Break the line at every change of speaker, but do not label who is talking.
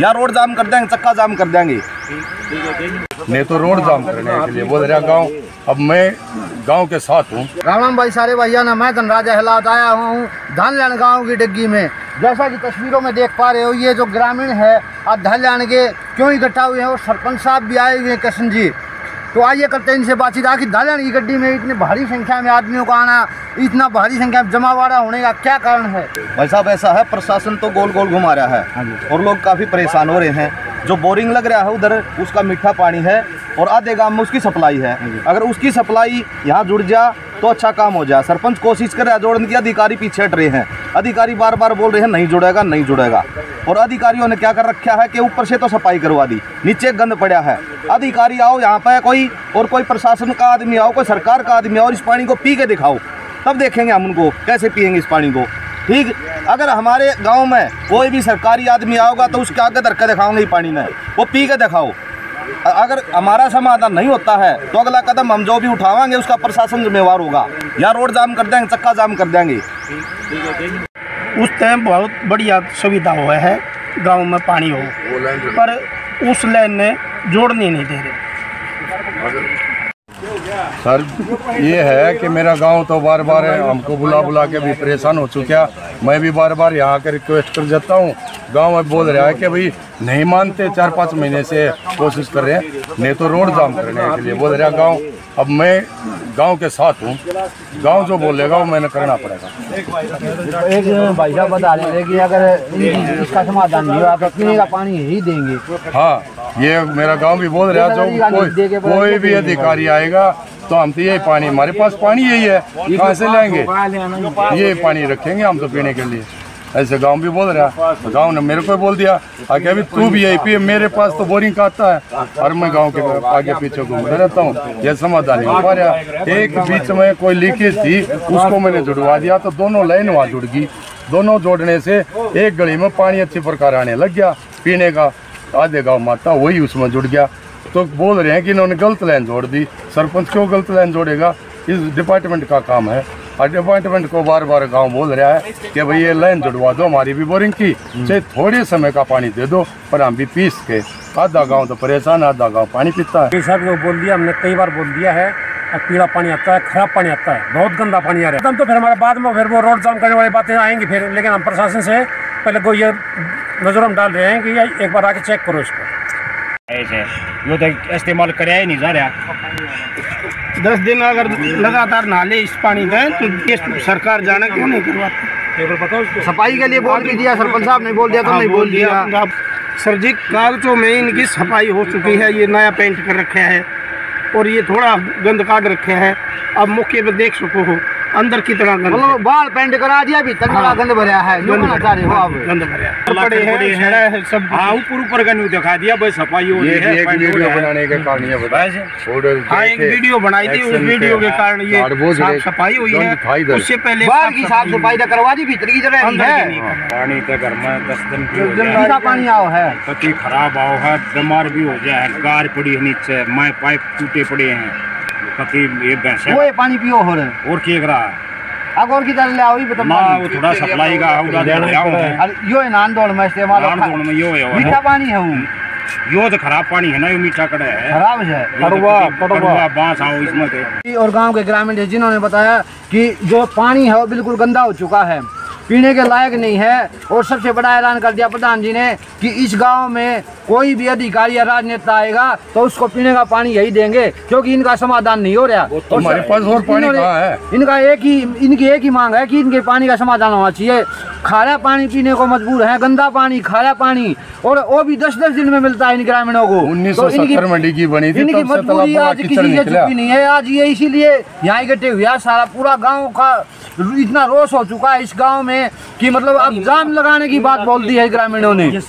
या रोड जाम कर देंगे, चक्का जाम कर देंगे।
नहीं तो रोड जाम करने के लिए बोल रहा गाँव। अब मैं गाँव के साथ हूँ।
राम भाई, सारे भैया ना, मैं धनराजा हिलात आया हुआ हूँ धनलैंड गाँव की डिग्गी में। जैसा कि तस्वीरों में देख पा रहे हो, ये जो ग्रामीण है आज धानल्याण के क्यों इकट्ठा हुए हैं और सरपंच साहब भी आए हुए हैं, कृष्ण जी? तो आइए करते हैं इनसे बातचीत। आखिर दालन की गड्डी में इतनी भारी संख्या में आदमियों का आना इतना भारी संख्या में जमावाड़ा होने का क्या कारण है?
भाई साहब ऐसा है प्रशासन तो गोल गोल घुमा रहा है और लोग काफ़ी परेशान हो रहे हैं। जो बोरिंग लग रहा है उधर उसका मीठा पानी है और आधे गाँव में उसकी सप्लाई है। अगर उसकी सप्लाई यहाँ जुड़ जा तो अच्छा काम हो जाए। सरपंच कोशिश कर रहा है, जोड़ने की, अधिकारी पीछे हट रहे हैं। अधिकारी बार बार बोल रहे हैं, नहीं जुड़ेगा नहीं जुड़ेगा। और अधिकारियों ने क्या कर रखा है कि ऊपर से तो सफ़ाई करवा दी, नीचे गंद पड़ा है। अधिकारी आओ यहाँ पे, कोई, और कोई प्रशासन का आदमी आओ, कोई सरकार का आदमी आओ इस पानी को पी के दिखाओ। तब देखेंगे हम उनको, कैसे पियेंगे इस पानी को। ठीक? अगर हमारे गाँव में कोई भी सरकारी आदमी आओगा तो उसके आगे धर के दिखाओगे पानी में। वो पी के दिखाओ। अगर हमारा समाधान नहीं होता है तो अगला कदम हम जो भी उठावाएँगे उसका प्रशासन जिम्मेवार होगा। या रोड जाम कर देंगे चक्का जाम कर देंगे।
उस टाइम बहुत बढ़िया सुविधा हुआ है गाँव में पानी हो। पर उस लाइन ने जोड़ने नहीं दे रहे।
सर ये है कि मेरा गाँव तो बार बार है हमको बुला बुला के भी परेशान हो चुका मैं भी बार बार यहाँ के रिक्वेस्ट कर जाता हूँ। गाँव में बोल रहा है कि भाई नहीं मानते चार पाँच महीने से कोशिश कर रहे हैं। नहीं तो रोड जाम करने के लिए बोल रहा गाँव। अब मैं गाँव के साथ हूँ। गाँव जो बोलेगा वो मैंने करना पड़ेगा।
एक भाई साहब बता रहे थे कि अगर इसका समाधान नहीं हुआ तो पीने का पानी ही देंगे।
हाँ ये मेरा गाँव भी बोल रहा है जो कोई कोई भी अधिकारी आएगा तो हम तो यही पानी, हमारे पास पानी यही है। कहाँ से लाएँगे? ये पानी रखेंगे हम तो पीने के लिए। ऐसे गाँव भी बोल रहा है। तो गाँव ने मेरे को बोल दिया, आगे अभी तू भी यही पिए, मेरे पास तो बोरिंग का आता है। और मैं गाँव के आगे पीछे घूमता रहता हूँ। ये समाधान नहीं हो पा रहा। एक बीच में कोई लीकेज थी, उसको मैंने जुड़वा दिया तो दोनों लाइन वहाँ जुड़ गई। दोनों जोड़ने से एक गली में पानी अच्छी प्रकार आने लग गया पीने का। आधे गाँव माता वही उसमें जुड़ गया। तो बोल रहे हैं कि इन्होंने गलत लाइन जोड़ दी। सरपंच क्यों गलत लाइन जोड़ेगा? इस डिपार्टमेंट का काम है। और डिपार्टमेंट को बार बार गाँव बोल रहा है कि भाई ये लाइन जुड़वा दो, हमारी भी बोरिंग की चाहे थोड़े समय का पानी दे दो, पर हम भी पीस के आधा गाँव तो परेशान आधा गाँव पानी पीता है।
साहब को बोल दिया, हमने कई बार बोल दिया है। पीला पानी आता है, खराब पानी आता है। बहुत गंदा पानी आ रहा है। तो फिर हमारे बाद में फिर वो रोड जाम करने वाली बातें आएँगी फिर, लेकिन हम प्रशासन से पहले को ये नज़र हम डाल रहे हैं कि एक बार आके चेक करो इसको।
यो तो इस्तेमाल कराया ही नहीं जा रहा।
दस दिन अगर लगातार नाले इस पानी का तो ये सरकार जाना क्यों नहीं करवाती?
सफ़ाई के लिए बोल भी दिया सरपंच साहब ने बोल दिया तो नहीं बोल दिया।
सर जी कागजों में इनकी सफ़ाई हो चुकी है ये नया पेंट कर रखा है और ये थोड़ा गंद काट रखे है। अब मौके पर देख सको हो अंदर कितना गंद
मतलब बाल पेंट करा दिया भी तक गंद भरा है जो
गंद
कहना हो आप
गंद भरा पड़े हैं है। सब
हाँ ऊपर ऊपर का नहीं दिखा दिया बस सफ़ाई हो रही है
एक वीडियो बनाने के कारण ये बताया ऑर्डर
हाँ एक वीडियो बनाई थी उस वीडियो के कारण ये साफ़ सफ़ाई हुई है उससे पहले
बाहर की साफ़ सफ़ाई तो करवा दी भीतर की जगह
की
है
पानी तो घर में दस दिन की हो
मीठा पानी आओ है।
पति खराब आओ है बीमार भी हो जाए कार पड़ी है नीचे माए पाइप टूटे पड़े हैं। पति ये भैंसे
वो ये पानी पियो हो रहे
और केक रहा है?
अब और की तरह ले आओ ही बता
ना वो थोड़ा सप्लाई का होगा दे रहा हूँ
अरे यो है नान दौड़ में इस्तेमाल
राम जोड़ में यो है
मीठा पानी है वो।
यो तो खराब पानी है ना यो मीठा कड़ा है।
खराब है।
कड़वा कड़वा। बाँस आओ इसमें तो
और गाँव के ग्रामीण है जिन्होंने बताया कि जो पानी है वो बिल्कुल गंदा हो चुका है। पीने के लायक नहीं है और सबसे बड़ा ऐलान कर दिया प्रधान जी ने कि इस गाँव में कोई भी अधिकारी या राजनेता आएगा तो उसको पीने का पानी यही देंगे क्योंकि इनका समाधान नहीं हो रहा।
तो हमारे पास और पानी है?
इनका एक ही इनकी एक ही मांग है कि इनके पानी का समाधान होना चाहिए। खारा पानी पीने को मजबूर है गंदा पानी खारा पानी और वो भी दस दस दिन में मिलता है इन ग्रामीणों को।
उन्नीस
तो
सौ
इनकी-
सत्तर में डिग्गी बनी थी
इनकी मजबूरी आज किसी से चुकी नहीं है आज ये इसीलिए यहाँ इकट्ठे हुआ सारा पूरा गाँव का इतना रोष हो चुका है इस गाँव में। कि मतलब अब जाम लगाने की बात बोल दी है ग्रामीणों ने।